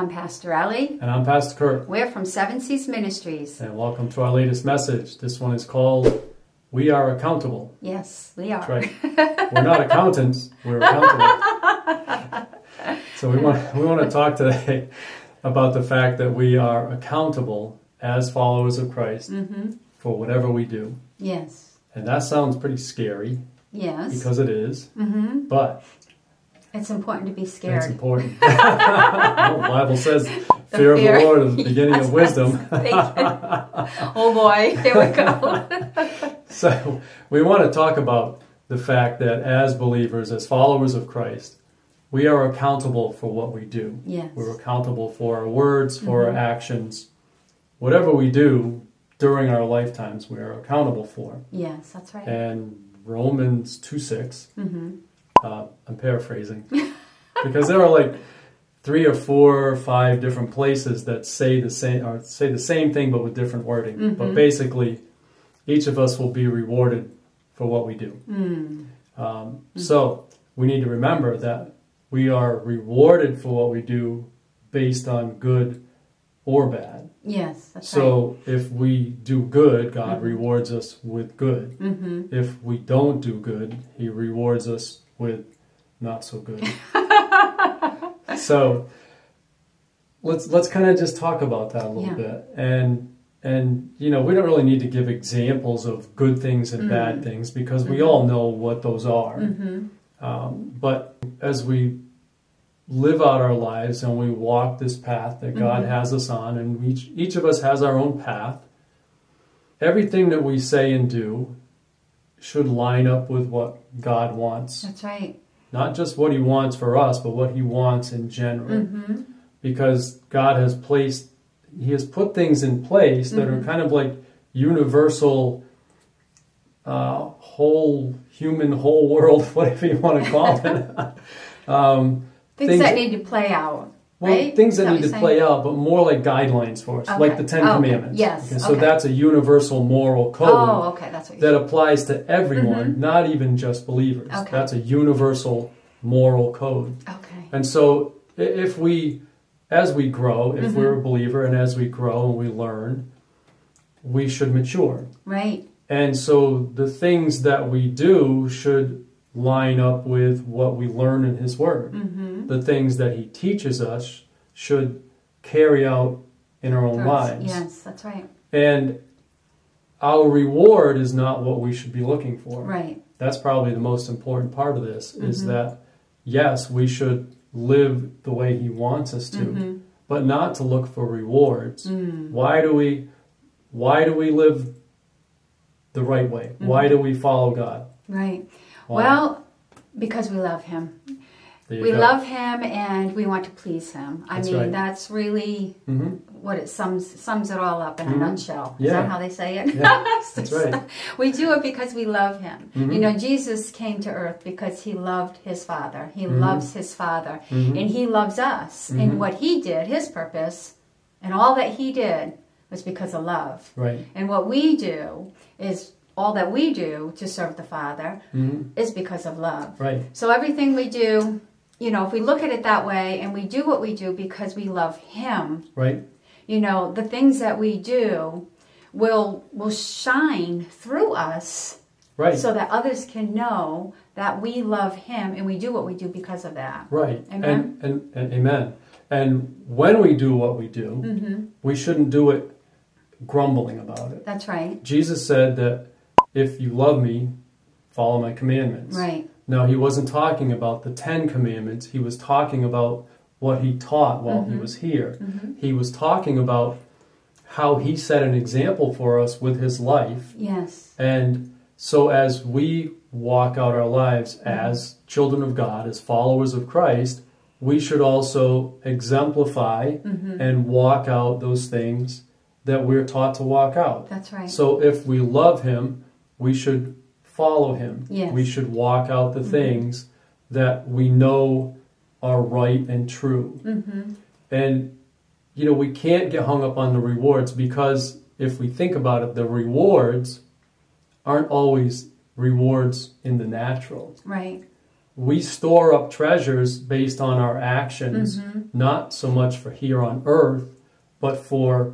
I'm Pastor Ellie. And I'm Pastor Curt. We're from Seven Seas Ministries. And welcome to our latest message. This one is called We Are Accountable. Yes, we are. That's right. we're not accountants, we're accountable. so we want, we want to talk today about the fact that we are accountable as followers of Christ Mm-hmm. for whatever we do. Yes. And that sounds pretty scary Yes. because it is, mm-hmm. but It's important to be scared. it's important. the Bible says, The fear, of the Lord is the beginning Yes. of wisdom. Oh boy, here we go. So we want to talk about the fact that as believers, as followers of Christ, we are accountable for what we do. yes. We're accountable for our words, for Mhm. our actions. Whatever we do during our lifetimes, we are accountable for. Yes, that's right. And Romans 2 6, mm-hmm. Uh, I'm paraphrasing, because there are like three or four or five different places that say the same or say the same thing but with different wording. But Mhm. basically, each of us will be rewarded for what we do. Mm. Um, So we need to remember that we are rewarded for what we do based on good or bad. Yes, that's right. So if we do good, God Mhm. rewards us with good. Mm-hmm. If we don't do good, He rewards us with not so good. so let's let's kind of just talk about that a little Yeah. bit and and you know we don't really need to give examples of good things and bad Mhm. things because we Mhm. all know what those are Mm-hmm. um, but as we live out our lives and we walk this path that God Mhm. has us on, and each, each of us has our own path, everything that we say and do should line up with what God wants. That's right. Not just what He wants for us, but what He wants in general. Mm-hmm. Because God has placed, He has put things in place that are Mhm. kind of like universal, uh, whole human, whole world, whatever you want to call it. um, Things, Things- that need to play out. Well, Right? things that that need to play out, but more like guidelines for us, like Okay. the Ten Okay. Commandments. Yes. Okay, so Okay. that's a universal moral code Oh, okay. That's what that applies to everyone, not even just believers. Okay. That's a universal moral code. Okay. And so, if we, as we grow, if Mhm. we're a believer, and as we grow and we learn, we should mature. Right. And so, the things that we do should line up with what we learn in His Word Mm-hmm. the things that he teaches us should carry out in our own lives. Yes, that's right. And our reward is not what we should be looking for. Right. That's probably the most important part of this is Mhm. that yes, we should live the way he wants us to, Mm-hmm. but not to look for rewards. Mm. Why do we why do we live the right way? Why Mm-hmm. do we follow God? Right. Well, because we love him. We go. love him and we want to please him. I That's mean, right. that's really Mhm. what it sums sums it all up in Mhm. a nutshell. Is Yeah. that how they say it? Yeah, that's right. we do it because we love him. Mhm. You know, Jesus came to earth because he loved his Father. He Mhm. loves his Father. Mhm. And he loves us. And what he did, his purpose, and all that he did was because of love. Right. And what we do is all that we do to serve the Father Mhm. is because of love. Right. So everything we do, you know, if we look at it that way and we do what we do because we love him, Right. you know, the things that we do will will shine through us Right. so that others can know that we love him and we do what we do because of that. Right. Amen? And, and, and amen. And when we do what we do, hmm we shouldn't do it grumbling about it. That's right. Jesus said that if you love me, follow my commandments. Right. Now, he wasn't talking about the Ten Commandments, he was talking about what he taught while he Mhm. was here. hmm He was talking about how he set an example for us with his life. Yes. And so, as we walk out our lives as children of God, as followers of Christ, we should also exemplify hmm and walk out those things that we're taught to walk out. That's right. So, if we love Him, we should follow Him. Yes. We should walk out the Mhm. things that we know are right and true. Mm-hmm. And, you know, we can't get hung up on the rewards because if we think about it, the rewards aren't always rewards in the natural. Right. we store up treasures based on our actions, Mm-hmm. not so much for here on earth, but for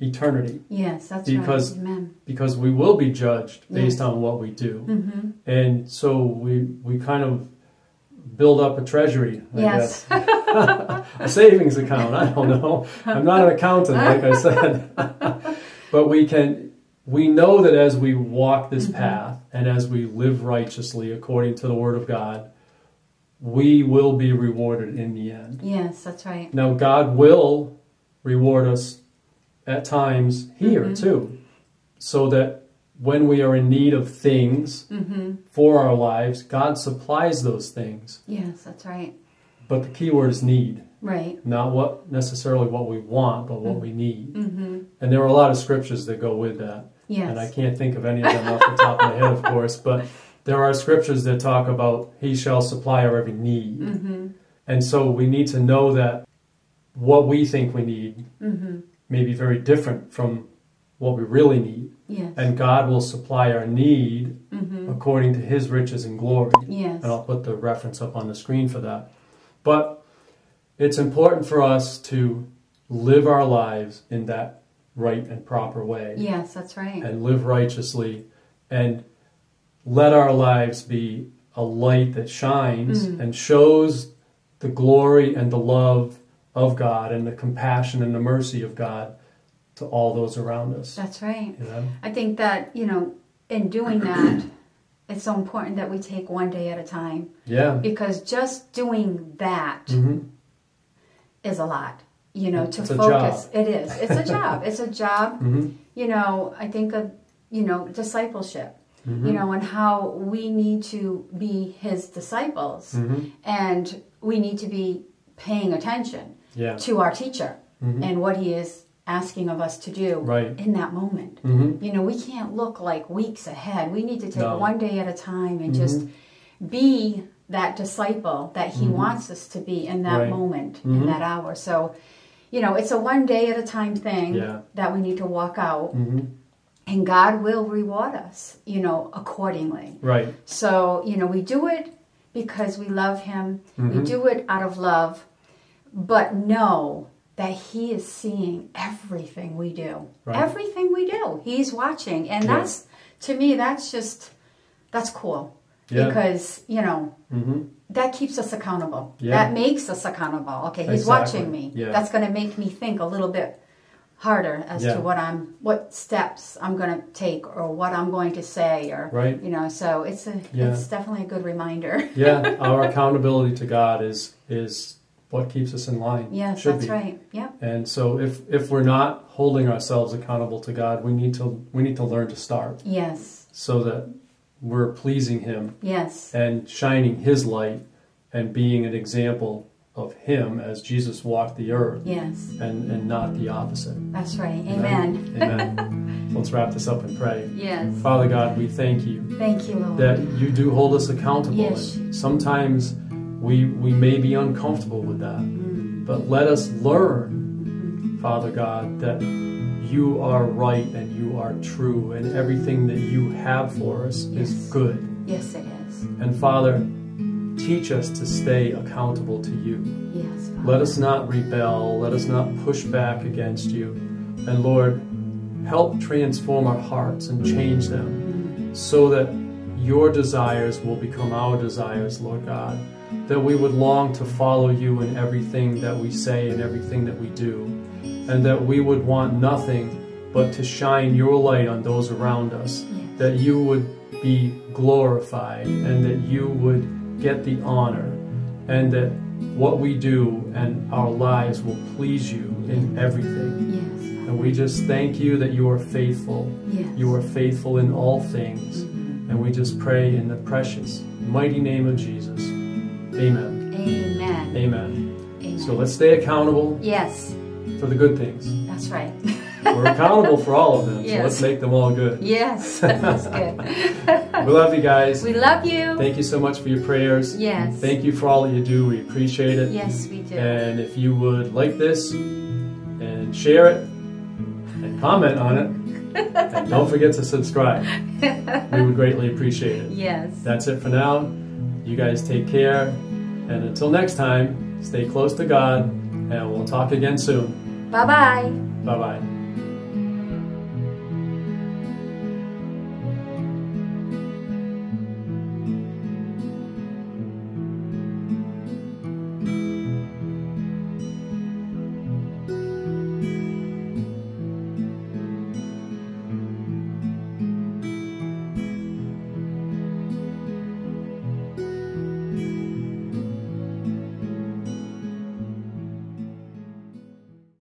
eternity, Yes, that's Because- right. Amen. because we will be judged based Yes. on what we do. Mm-hmm. And so we we kind of build up a treasury, I Yes. guess. a savings account. I don't know. I'm not an accountant, like I said. but we can we know that as we walk this Mhm. path and as we live righteously according to the word of God, we will be rewarded in the end. Yes, that's right. Now God will reward us at times here Mhm. too. So that when we are in need of things Mm-hmm. for our lives, God supplies those things. Yes, that's right. But the key word is need. Right. Not what necessarily what we want, but what we need. Mm-hmm. And there are a lot of scriptures that go with that. Yes. And I can't think of any of them off the top of my head, of course, but there are scriptures that talk about He shall supply our every need. Mm-hmm. And so we need to know that what we think we need Mm-hmm. May be very different from what we really need. Yes. And God will supply our need Mm-hmm. according to His riches and glory. Yes. And I'll put the reference up on the screen for that. But it's important for us to live our lives in that right and proper way Yes, that's right. and live righteously and let our lives be a light that shines Mm. and shows the glory and the love of God and the compassion and the mercy of God to all those around us. That's right. You know? I think that, you know, in doing that, it's so important that we take one day at a time Yeah. because just doing that is hmm a lot. You know, to It's focus. It is. It's a job. it's a job. hmm You know, I think of, you know, discipleship, hmm you know, and how we need to be his disciples hmm and we need to be paying attention Yeah. to our teacher hmm and what he is asking of us to do Right. in that moment. hmm You know, we can't look like weeks ahead. We need to take No. one day at a time and Mhm. just be that disciple that he Mhm. wants us to be in that Right. moment, in that hour. So, you know, it's a one day at a time thing Yeah. that we need to walk out, hmm and God will reward us, you know, accordingly. Right. So, you know, we do it because we love him, we Mhm. do it out of love, but know that he is seeing everything we do. Right. Everything we do. He's watching. And Yeah. that's, to me, that's just, that's cool. Yeah. Because, you know, hmm that keeps us accountable. Yeah. That makes us accountable. Okay, he's Exactly. watching me. Yeah. That's going to make me think a little bit harder as to what I'm, what steps I'm going to take or what I'm going to say or, Right. you know, so it's a, it's definitely a good reminder. Yeah. Our accountability to God is is what keeps us in line. Yes, Should that's be. right. Yep. And so if if we're not holding ourselves accountable to God, we need to we need to learn to start Yes. so that we're pleasing Him Yes. and shining His light and being an example of Him as Jesus walked the earth, Yes. and and not the opposite. That's right. Amen. Amen. Amen. Let's wrap this up and pray. Yes. Father God, we thank you Thank you, Lord. that you do hold us accountable. Yes. And sometimes we we may be uncomfortable with that, Mm. but let us learn, Father God, that you are right and you are true, and everything that you have for us is good. Yes, it is. And Father, teach us to stay accountable to you. Yes. Father. Let us not rebel. Let us not push back against you. And Lord, help transform our hearts and change them so that your desires will become our desires, Lord God. That we would long to follow you in everything that we say and everything that we do. And that we would want nothing but to shine your light on those around us. That you would be glorified and that you would get the honor. And that what we do and our lives will please you in everything. Yes. And we just thank you that you are faithful. Yes. You are faithful in all things. Mhm. And we just pray in the precious, mighty name of Jesus. Amen. Amen. Amen. Amen. So let's stay accountable Yes, for the good things. that's right. We're accountable for all of them. So let's make them all good. yes, that's good. We love you guys. We love you. Thank you so much for your prayers. Yes. Thank you for all that you do. We appreciate it. Yes, we do. And if you would like this and share it and comment on it, and don't forget to subscribe. We would greatly appreciate it. yes. That's it for now. You guys take care. And until next time, stay close to God, and we'll talk again soon. Bye bye. Bye bye.